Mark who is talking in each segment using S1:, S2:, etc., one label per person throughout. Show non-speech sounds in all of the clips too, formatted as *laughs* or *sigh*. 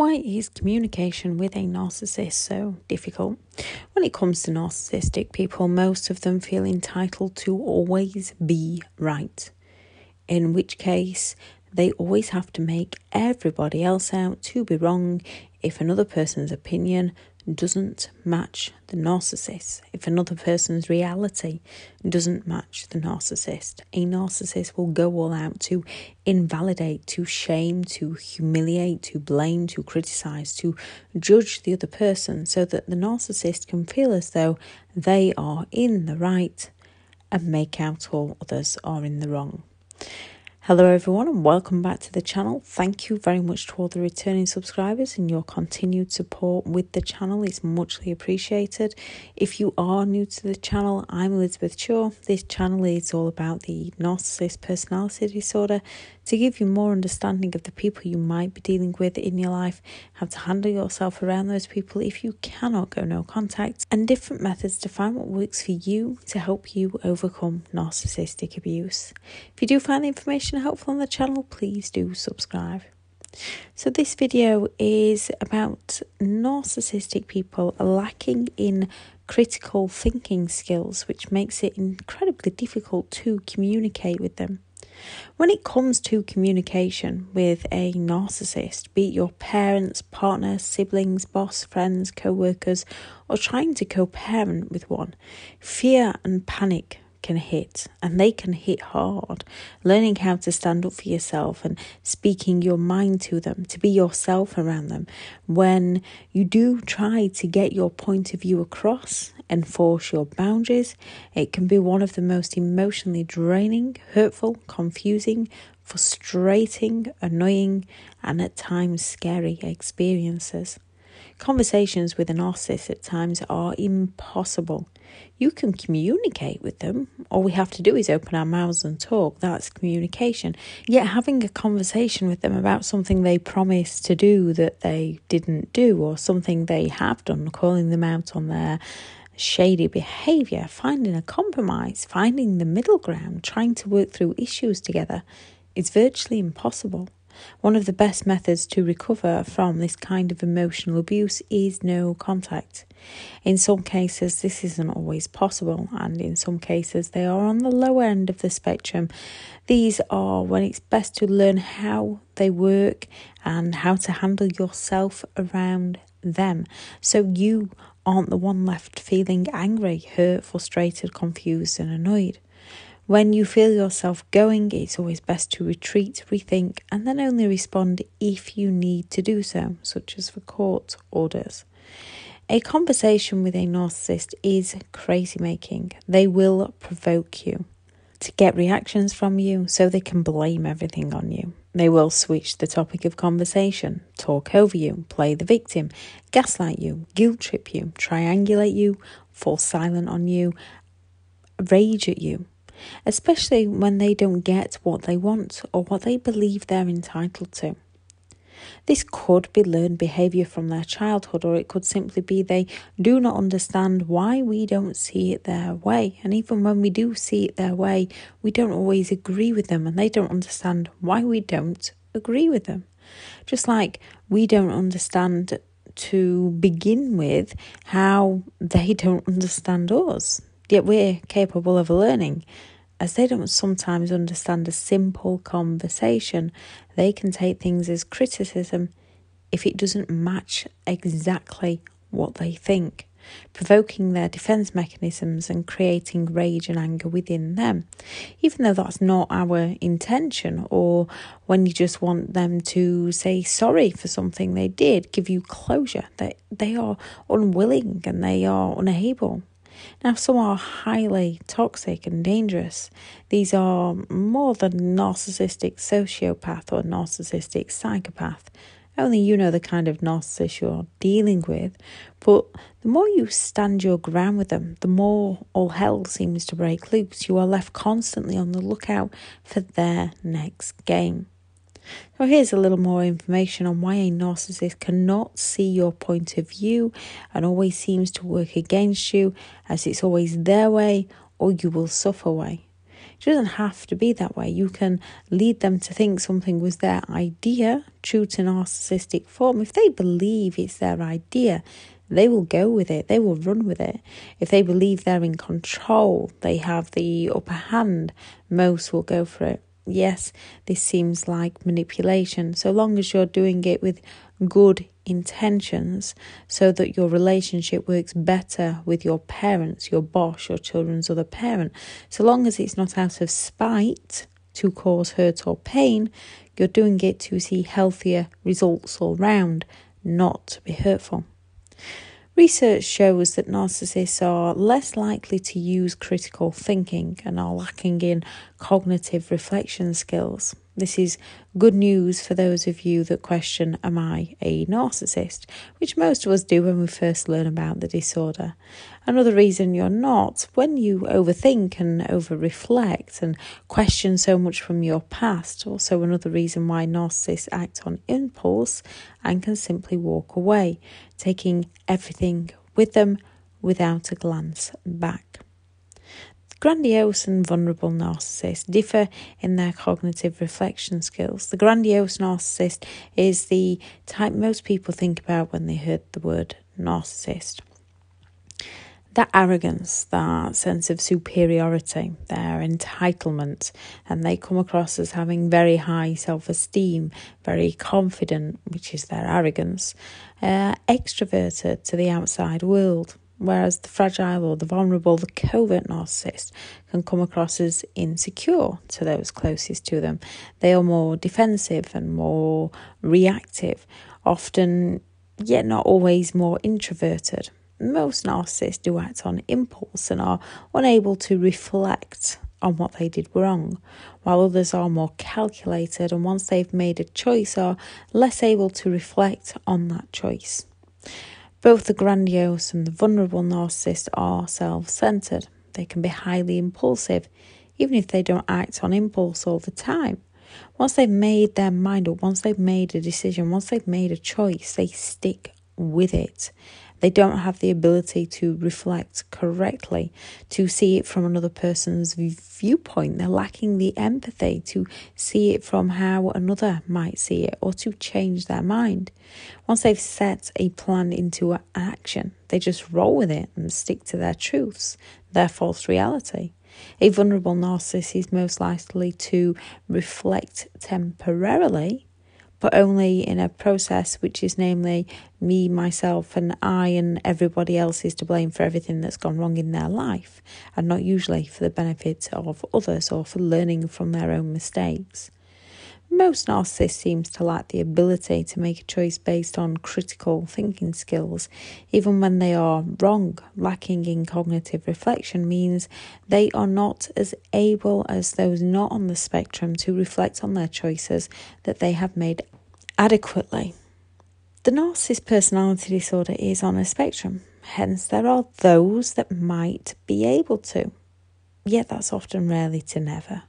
S1: Why is communication with a narcissist so difficult? When it comes to narcissistic people, most of them feel entitled to always be right, in which case they always have to make everybody else out to be wrong if another person's opinion doesn't match the narcissist, if another person's reality doesn't match the narcissist, a narcissist will go all out to invalidate, to shame, to humiliate, to blame, to criticize, to judge the other person so that the narcissist can feel as though they are in the right and make out all others are in the wrong. Hello, everyone, and welcome back to the channel. Thank you very much to all the returning subscribers and your continued support with the channel. It's muchly appreciated. If you are new to the channel, I'm Elizabeth Shaw. This channel is all about the narcissist personality disorder to give you more understanding of the people you might be dealing with in your life, how to handle yourself around those people if you cannot go no contact, and different methods to find what works for you to help you overcome narcissistic abuse. If you do find the information helpful on the channel, please do subscribe. So, this video is about narcissistic people lacking in critical thinking skills, which makes it incredibly difficult to communicate with them. When it comes to communication with a narcissist, be it your parents, partner, siblings, boss, friends, co workers, or trying to co parent with one, fear and panic can hit, and they can hit hard. Learning how to stand up for yourself and speaking your mind to them, to be yourself around them. When you do try to get your point of view across, enforce your boundaries, it can be one of the most emotionally draining, hurtful, confusing, frustrating, annoying, and at times scary experiences. Conversations with a narcissist at times are impossible. You can communicate with them. All we have to do is open our mouths and talk. That's communication. Yet having a conversation with them about something they promised to do that they didn't do, or something they have done, calling them out on their shady behaviour, finding a compromise, finding the middle ground, trying to work through issues together is virtually impossible. One of the best methods to recover from this kind of emotional abuse is no contact. In some cases, this isn't always possible, and in some cases, they are on the lower end of the spectrum. These are when it's best to learn how they work and how to handle yourself around them so you aren't the one left feeling angry, hurt, frustrated, confused, and annoyed. When you feel yourself going, it's always best to retreat, rethink, and then only respond if you need to do so, such as for court orders. A conversation with a narcissist is crazy making. They will provoke you to get reactions from you so they can blame everything on you. They will switch the topic of conversation, talk over you, play the victim, gaslight you, guilt trip you, triangulate you, fall silent on you, rage at you, especially when they don't get what they want or what they believe they're entitled to. This could be learned behaviour from their childhood, or it could simply be they do not understand why we don't see it their way. And even when we do see it their way, we don't always agree with them, and they don't understand why we don't agree with them. Just like we don't understand to begin with how they don't understand us, yet we're capable of learning as they don't sometimes understand a simple conversation, they can take things as criticism if it doesn't match exactly what they think, provoking their defense mechanisms and creating rage and anger within them, even though that's not our intention, or when you just want them to say sorry for something they did, give you closure, that they, they are unwilling and they are unable. Now, some are highly toxic and dangerous. These are more than narcissistic sociopath or narcissistic psychopath. Only you know the kind of narcissist you're dealing with. But the more you stand your ground with them, the more all hell seems to break loose. You are left constantly on the lookout for their next game. So here's a little more information on why a narcissist cannot see your point of view and always seems to work against you, as it's always their way or you will suffer way. It doesn't have to be that way. You can lead them to think something was their idea, true to narcissistic form. If they believe it's their idea, they will go with it, they will run with it. If they believe they're in control, they have the upper hand, most will go for it. Yes, this seems like manipulation, so long as you're doing it with good intentions so that your relationship works better with your parents, your boss, your children's other parent. So long as it's not out of spite to cause hurt or pain, you're doing it to see healthier results all round, not to be hurtful. Research shows that narcissists are less likely to use critical thinking and are lacking in cognitive reflection skills. This is good news for those of you that question, Am I a narcissist? which most of us do when we first learn about the disorder. Another reason you're not, when you overthink and over reflect and question so much from your past, also another reason why narcissists act on impulse and can simply walk away, taking everything with them without a glance back. Grandiose and vulnerable narcissists differ in their cognitive reflection skills. The grandiose narcissist is the type most people think about when they heard the word narcissist. That arrogance, that sense of superiority, their entitlement, and they come across as having very high self esteem, very confident, which is their arrogance, uh, extroverted to the outside world whereas the fragile or the vulnerable, the covert narcissist, can come across as insecure to those closest to them. They are more defensive and more reactive, often, yet not always more introverted. Most narcissists do act on impulse and are unable to reflect on what they did wrong, while others are more calculated and once they've made a choice are less able to reflect on that choice. Both the grandiose and the vulnerable narcissist are self centered. They can be highly impulsive, even if they don't act on impulse all the time. Once they've made their mind up, once they've made a decision, once they've made a choice, they stick with it. They don't have the ability to reflect correctly, to see it from another person's viewpoint. They're lacking the empathy to see it from how another might see it or to change their mind. Once they've set a plan into action, they just roll with it and stick to their truths, their false reality. A vulnerable narcissist is most likely to reflect temporarily but only in a process which is namely me, myself, and I, and everybody else is to blame for everything that's gone wrong in their life, and not usually for the benefit of others or for learning from their own mistakes. Most narcissists seem to lack the ability to make a choice based on critical thinking skills, even when they are wrong. Lacking in cognitive reflection means they are not as able as those not on the spectrum to reflect on their choices that they have made adequately. The narcissist personality disorder is on a spectrum, hence, there are those that might be able to, yet that's often rarely to never.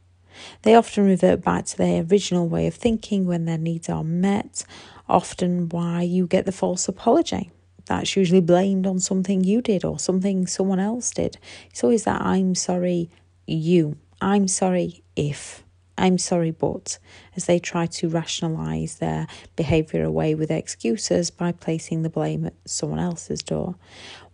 S1: They often revert back to their original way of thinking when their needs are met, often why you get the false apology. That's usually blamed on something you did or something someone else did. It's always that I'm sorry, you. I'm sorry if. I'm sorry, but as they try to rationalise their behaviour away with excuses by placing the blame at someone else's door.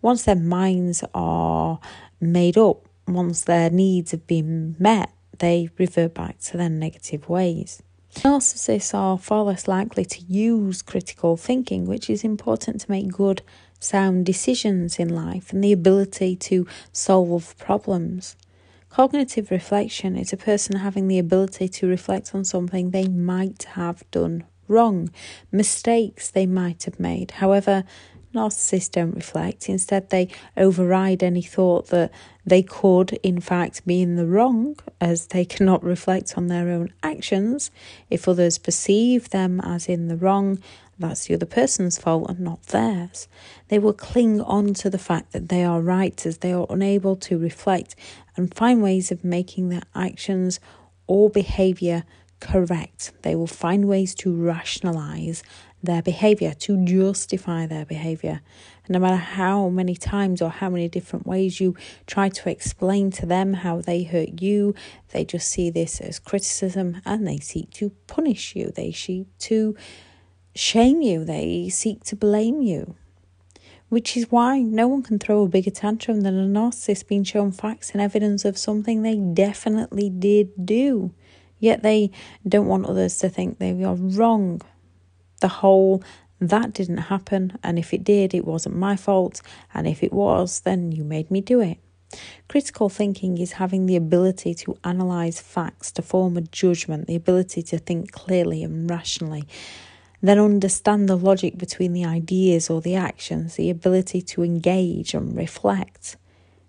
S1: Once their minds are made up, once their needs have been met, they revert back to their negative ways. Narcissists are far less likely to use critical thinking, which is important to make good, sound decisions in life and the ability to solve problems. Cognitive reflection is a person having the ability to reflect on something they might have done wrong, mistakes they might have made. However, Narcissists don't reflect. Instead, they override any thought that they could, in fact, be in the wrong, as they *laughs* cannot reflect on their own actions. If others perceive them as in the wrong, that's the other person's fault and not theirs. They will cling on to the fact that they are right as they are unable to reflect and find ways of making their actions or behaviour correct. They will find ways to rationalise their behavior, to justify their behavior. And no matter how many times or how many different ways you try to explain to them how they hurt you, they just see this as criticism and they seek to punish you. They seek to shame you. They seek to blame you. Which is why no one can throw a bigger tantrum than a narcissist being shown facts and evidence of something they definitely did do. Yet they don't want others to think they are wrong. The whole that didn't happen, and if it did, it wasn't my fault, and if it was, then you made me do it. Critical thinking is having the ability to analyse facts, to form a judgment, the ability to think clearly and rationally, then understand the logic between the ideas or the actions, the ability to engage and reflect.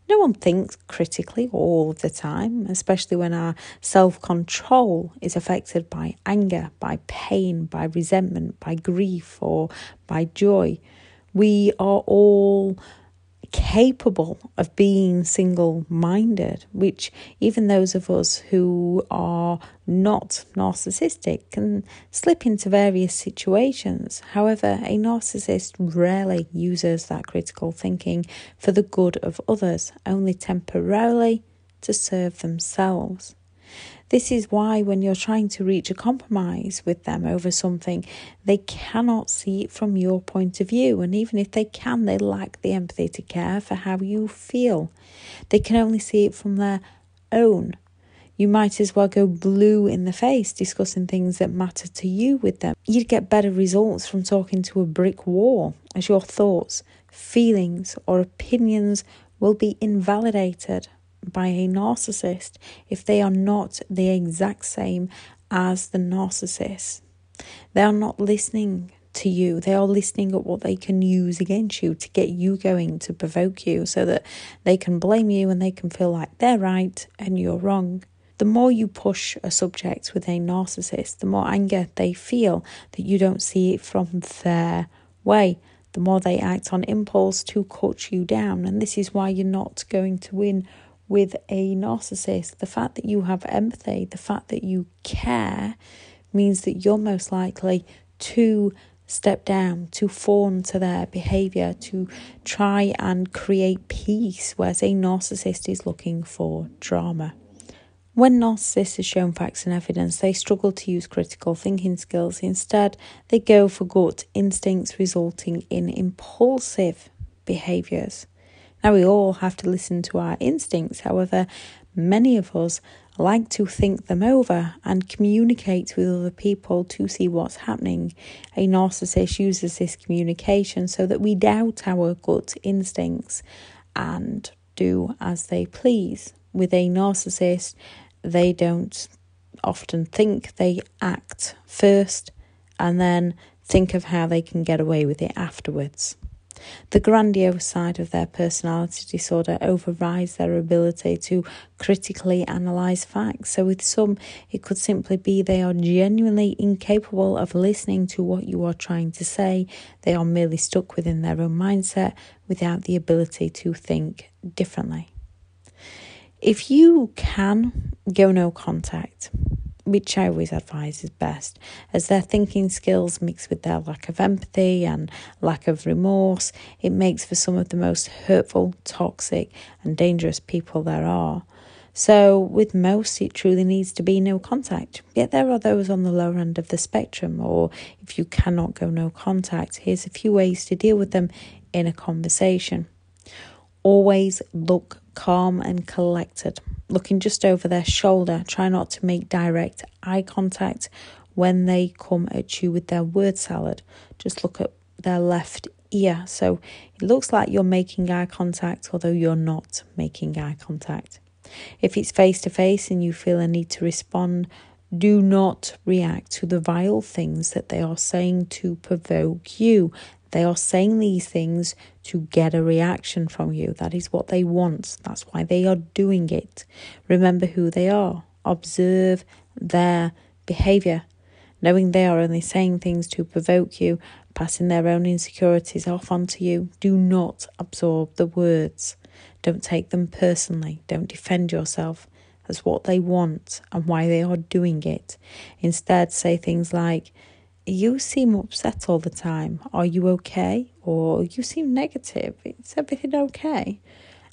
S1: No one thinks critically all of the time, especially when our self control is affected by anger, by pain, by resentment, by grief, or by joy. We are all capable of being single minded, which even those of us who are not narcissistic can slip into various situations. However, a narcissist rarely uses that critical thinking for the good of others, only temporarily to serve themselves. This is why, when you're trying to reach a compromise with them over something, they cannot see it from your point of view. And even if they can, they lack the empathy to care for how you feel. They can only see it from their own. You might as well go blue in the face discussing things that matter to you with them. You'd get better results from talking to a brick wall, as your thoughts, feelings, or opinions will be invalidated by a narcissist if they are not the exact same as the narcissist. They are not listening to you. They are listening at what they can use against you to get you going, to provoke you, so that they can blame you and they can feel like they're right and you're wrong. The more you push a subject with a narcissist, the more anger they feel that you don't see it from their way. The more they act on impulse to cut you down. And this is why you're not going to win with a narcissist, the fact that you have empathy, the fact that you care, means that you're most likely to step down, to fawn to their behavior, to try and create peace, whereas a narcissist is looking for drama. When narcissists are shown facts and evidence, they struggle to use critical thinking skills. Instead, they go for gut instincts, resulting in impulsive behaviors. Now, we all have to listen to our instincts, however, many of us like to think them over and communicate with other people to see what's happening. A narcissist uses this communication so that we doubt our gut instincts and do as they please. With a narcissist, they don't often think, they act first and then think of how they can get away with it afterwards. The grandiose side of their personality disorder overrides their ability to critically analyse facts. So, with some, it could simply be they are genuinely incapable of listening to what you are trying to say. They are merely stuck within their own mindset without the ability to think differently. If you can go no contact, which I always advise is best, as their thinking skills mixed with their lack of empathy and lack of remorse, it makes for some of the most hurtful, toxic, and dangerous people there are. So, with most, it truly needs to be no contact. Yet there are those on the lower end of the spectrum, or if you cannot go no contact, here's a few ways to deal with them in a conversation. Always look calm and collected looking just over their shoulder. Try not to make direct eye contact when they come at you with their word salad. Just look at their left ear. So it looks like you're making eye contact, although you're not making eye contact. If it's face to face and you feel a need to respond, do not react to the vile things that they are saying to provoke you. They are saying these things to get a reaction from you. That is what they want. That's why they are doing it. Remember who they are. Observe their behavior. Knowing they are only saying things to provoke you, passing their own insecurities off onto you, do not absorb the words. Don't take them personally. Don't defend yourself as what they want and why they are doing it. Instead, say things like, you seem upset all the time. Are you okay? Or you seem negative. Is everything okay?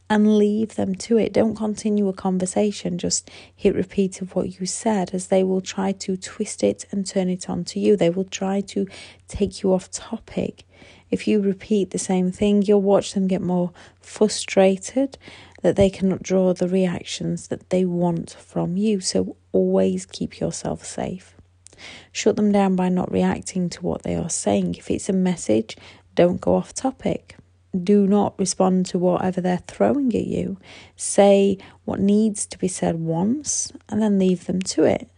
S1: And leave them to it. Don't continue a conversation. Just hit repeat of what you said, as they will try to twist it and turn it onto you. They will try to take you off topic. If you repeat the same thing, you'll watch them get more frustrated that they cannot draw the reactions that they want from you. So always keep yourself safe. Shut them down by not reacting to what they are saying. If it's a message, don't go off topic. Do not respond to whatever they're throwing at you. Say what needs to be said once and then leave them to it.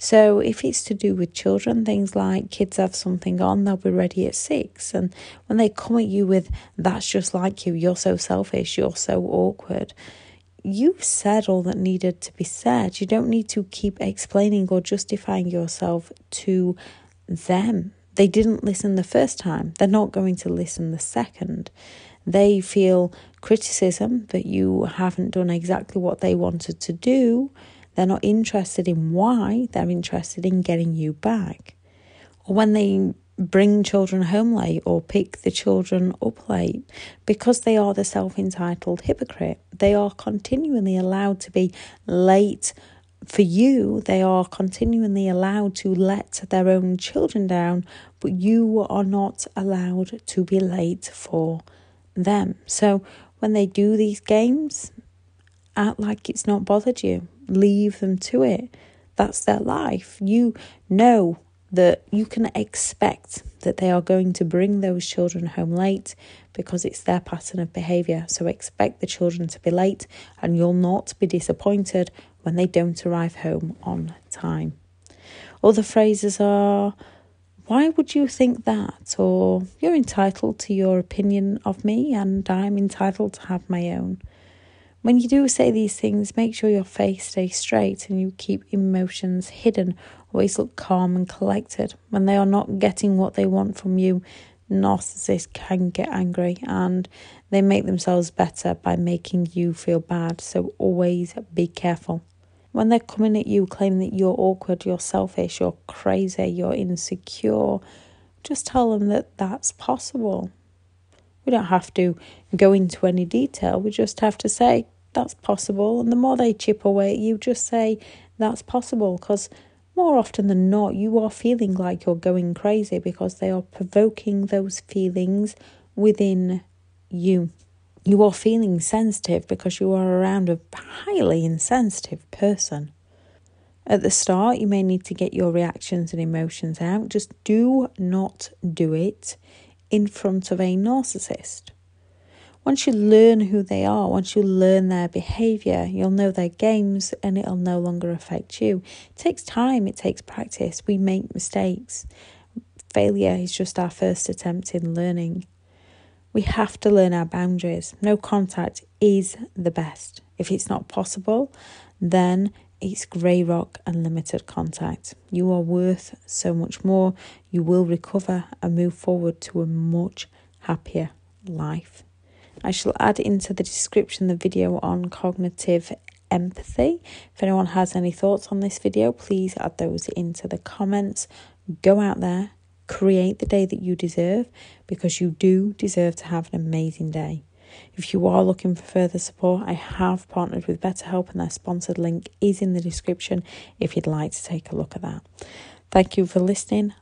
S1: So, if it's to do with children, things like kids have something on, they'll be ready at six. And when they come at you with, that's just like you, you're so selfish, you're so awkward, you've said all that needed to be said. You don't need to keep explaining or justifying yourself to them. They didn't listen the first time, they're not going to listen the second. They feel criticism that you haven't done exactly what they wanted to do. They're not interested in why, they're interested in getting you back. Or when they bring children home late or pick the children up late because they are the self entitled hypocrite. They are continually allowed to be late for you. They are continually allowed to let their own children down, but you are not allowed to be late for them. So when they do these games, act like it's not bothered you. Leave them to it. That's their life. You know that you can expect that they are going to bring those children home late because it's their pattern of behaviour. So expect the children to be late and you'll not be disappointed when they don't arrive home on time. Other phrases are, why would you think that? Or you're entitled to your opinion of me and I'm entitled to have my own. When you do say these things, make sure your face stays straight and you keep emotions hidden. Always look calm and collected. When they are not getting what they want from you, narcissists can get angry and they make themselves better by making you feel bad. So always be careful. When they're coming at you, claiming that you're awkward, you're selfish, you're crazy, you're insecure, just tell them that that's possible. We don't have to go into any detail. We just have to say, that's possible. And the more they chip away at you, just say, that's possible. Because more often than not, you are feeling like you're going crazy because they are provoking those feelings within you. You are feeling sensitive because you are around a highly insensitive person. At the start, you may need to get your reactions and emotions out. Just do not do it in front of a narcissist. Once you learn who they are, once you learn their behavior, you'll know their games and it'll no longer affect you. It takes time, it takes practice. We make mistakes. Failure is just our first attempt in learning. We have to learn our boundaries. No contact is the best. If it's not possible, then it's grey rock and limited contact. You are worth so much more. You will recover and move forward to a much happier life. I shall add into the description the video on cognitive empathy. If anyone has any thoughts on this video, please add those into the comments. Go out there, create the day that you deserve because you do deserve to have an amazing day. If you are looking for further support, I have partnered with BetterHelp and their sponsored link is in the description if you'd like to take a look at that. Thank you for listening.